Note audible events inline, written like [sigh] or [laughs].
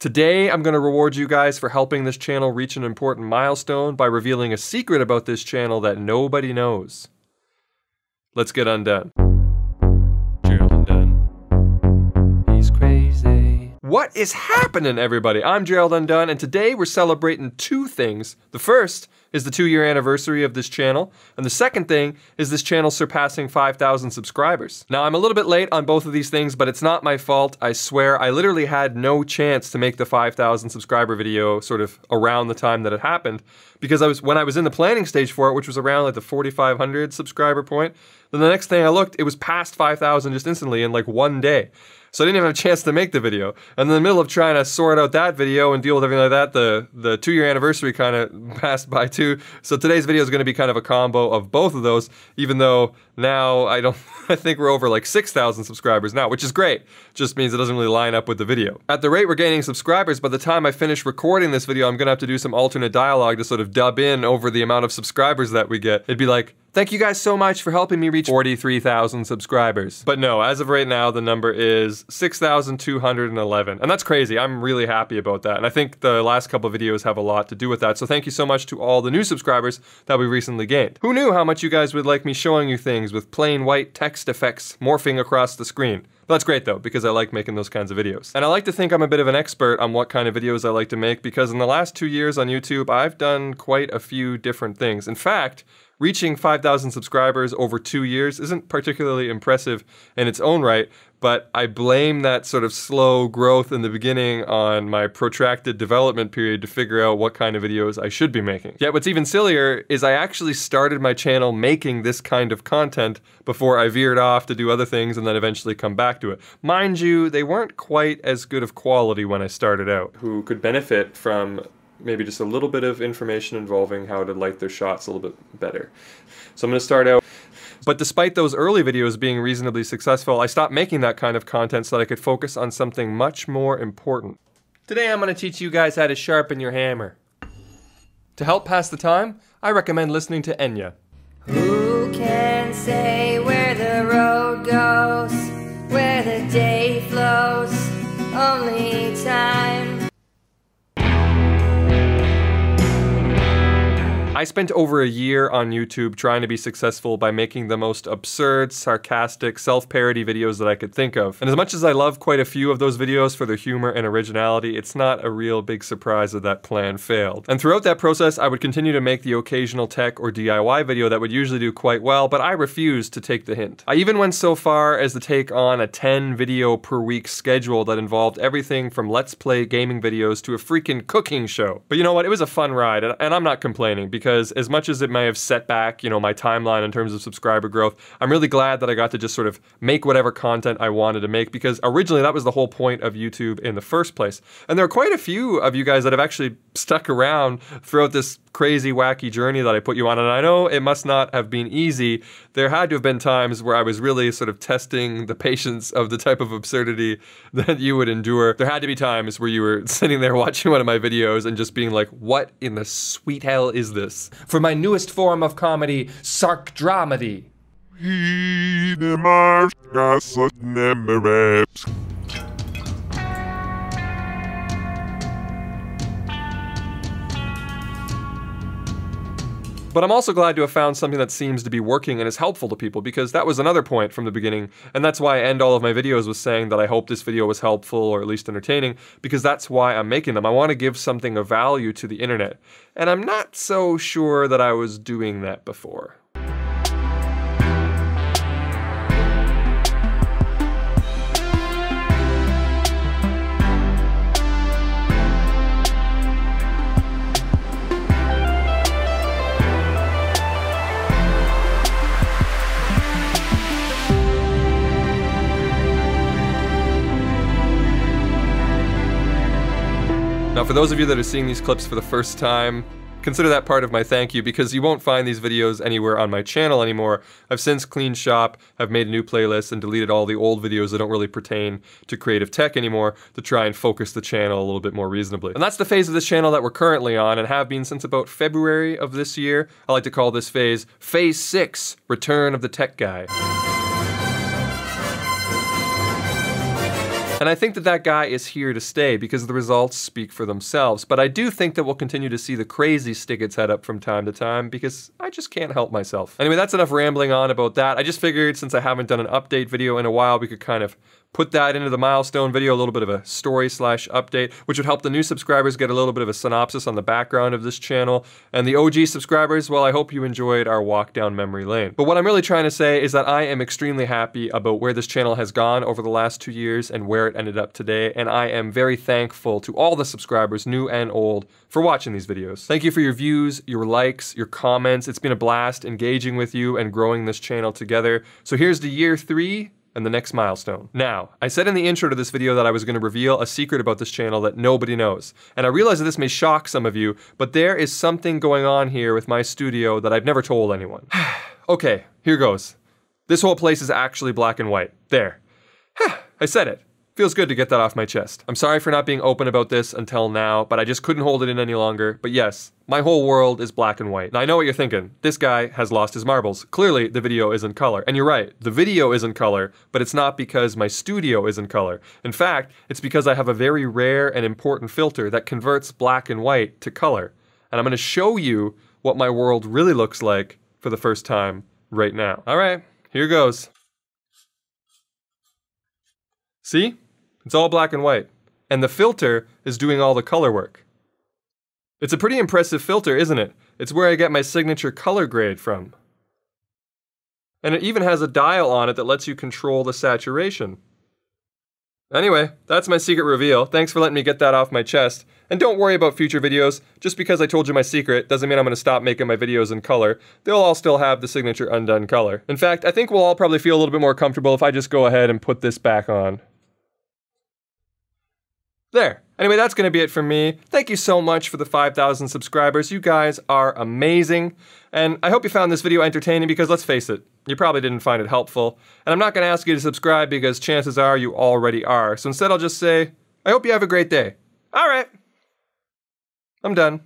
Today, I'm going to reward you guys for helping this channel reach an important milestone by revealing a secret about this channel that nobody knows. Let's get undone. What is happening, everybody? I'm Gerald Undone, and today we're celebrating two things. The first is the two year anniversary of this channel, and the second thing is this channel surpassing 5,000 subscribers. Now, I'm a little bit late on both of these things, but it's not my fault, I swear. I literally had no chance to make the 5,000 subscriber video sort of around the time that it happened, because I was when I was in the planning stage for it, which was around like the 4,500 subscriber point, then the next thing I looked, it was past 5,000 just instantly in like one day. So I didn't even have a chance to make the video. And in the middle of trying to sort out that video and deal with everything like that, the, the two year anniversary kind of [laughs] passed by too. So today's video is going to be kind of a combo of both of those, even though now I don't, [laughs] I think we're over like 6,000 subscribers now, which is great. Just means it doesn't really line up with the video. At the rate we're gaining subscribers, by the time I finish recording this video, I'm going to have to do some alternate dialogue to sort of dub in over the amount of subscribers that we get. It'd be like, Thank you guys so much for helping me reach 43,000 subscribers. But no, as of right now, the number is 6,211. And that's crazy. I'm really happy about that. And I think the last couple videos have a lot to do with that. So thank you so much to all the new subscribers that we recently gained. Who knew how much you guys would like me showing you things with plain white text effects morphing across the screen? That's great though, because I like making those kinds of videos. And I like to think I'm a bit of an expert on what kind of videos I like to make because in the last two years on YouTube, I've done quite a few different things. In fact, reaching 5,000 subscribers over two years isn't particularly impressive in its own right, but I blame that sort of slow growth in the beginning on my protracted development period to figure out what kind of videos I should be making. Yet what's even sillier is I actually started my channel making this kind of content before I veered off to do other things and then eventually come back to it. Mind you, they weren't quite as good of quality when I started out. Who could benefit from maybe just a little bit of information involving how to light their shots a little bit better. So I'm to start out. But despite those early videos being reasonably successful, I stopped making that kind of content so that I could focus on something much more important. Today I'm going to teach you guys how to sharpen your hammer. To help pass the time, I recommend listening to Enya. Who can say where the road goes, where the day flows? Only time. I spent over a year on YouTube trying to be successful by making the most absurd, sarcastic, self-parody videos that I could think of. And as much as I love quite a few of those videos for their humor and originality, it's not a real big surprise that that plan failed. And throughout that process, I would continue to make the occasional tech or DIY video that would usually do quite well, but I refused to take the hint. I even went so far as to take on a 10 video per week schedule that involved everything from let's play gaming videos to a freaking cooking show. But you know what, it was a fun ride, and I'm not complaining because because as much as it may have set back, you know, my timeline in terms of subscriber growth, I'm really glad that I got to just sort of make whatever content I wanted to make because originally that was the whole point of YouTube in the first place. And there are quite a few of you guys that have actually stuck around throughout this crazy, wacky journey that I put you on. And I know it must not have been easy. There had to have been times where I was really sort of testing the patience of the type of absurdity [laughs] that you would endure. There had to be times where you were [laughs] sitting there watching one of my videos and just being like, what in the sweet hell is this? For my newest form of comedy, Sark Dramedy. But I'm also glad to have found something that seems to be working and is helpful to people because that was another point from the beginning. And that's why I end all of my videos with saying that I hope this video was helpful or at least entertaining because that's why I'm making them. I want to give something of value to the internet. And I'm not so sure that I was doing that before. For those of you that are seeing these clips for the first time, consider that part of my thank you because you won't find these videos anywhere on my channel anymore. I've since cleaned shop, have made a new playlist, and deleted all the old videos that don't really pertain to creative tech anymore to try and focus the channel a little bit more reasonably. And that's the phase of this channel that we're currently on and have been since about February of this year. I like to call this phase Phase 6, Return of the Tech Guy. And I think that that guy is here to stay because the results speak for themselves. But I do think that we'll continue to see the crazy stick its head up from time to time because I just can't help myself. Anyway, that's enough rambling on about that. I just figured since I haven't done an update video in a while, we could kind of put that into the milestone video, a little bit of a story slash update, which would help the new subscribers get a little bit of a synopsis on the background of this channel. And the OG subscribers, well, I hope you enjoyed our walk down memory lane. But what I'm really trying to say is that I am extremely happy about where this channel has gone over the last two years and where it ended up today. And I am very thankful to all the subscribers, new and old, for watching these videos. Thank you for your views, your likes, your comments. It's been a blast engaging with you and growing this channel together. So here's to year three and the next milestone. Now, I said in the intro to this video that I was going to reveal a secret about this channel that nobody knows. And I realize that this may shock some of you, but there is something going on here with my studio that I've never told anyone. [sighs] okay, here goes. This whole place is actually black and white. There. [sighs] I said it. Feels good to get that off my chest. I'm sorry for not being open about this until now, but I just couldn't hold it in any longer. But yes, my whole world is black and white. Now I know what you're thinking. This guy has lost his marbles. Clearly, the video is in color. And you're right, the video is in color, but it's not because my studio is in color. In fact, it's because I have a very rare and important filter that converts black and white to color. And I'm gonna show you what my world really looks like for the first time right now. All right, here goes. See? It's all black and white. And the filter is doing all the color work. It's a pretty impressive filter, isn't it? It's where I get my signature color grade from. And it even has a dial on it that lets you control the saturation. Anyway, that's my secret reveal. Thanks for letting me get that off my chest. And don't worry about future videos. Just because I told you my secret doesn't mean I'm going to stop making my videos in color. They'll all still have the signature undone color. In fact, I think we'll all probably feel a little bit more comfortable if I just go ahead and put this back on. There. Anyway, that's going to be it for me. Thank you so much for the 5,000 subscribers. You guys are amazing. And I hope you found this video entertaining because let's face it, you probably didn't find it helpful. And I'm not going to ask you to subscribe because chances are you already are. So instead, I'll just say, I hope you have a great day. All right. I'm done.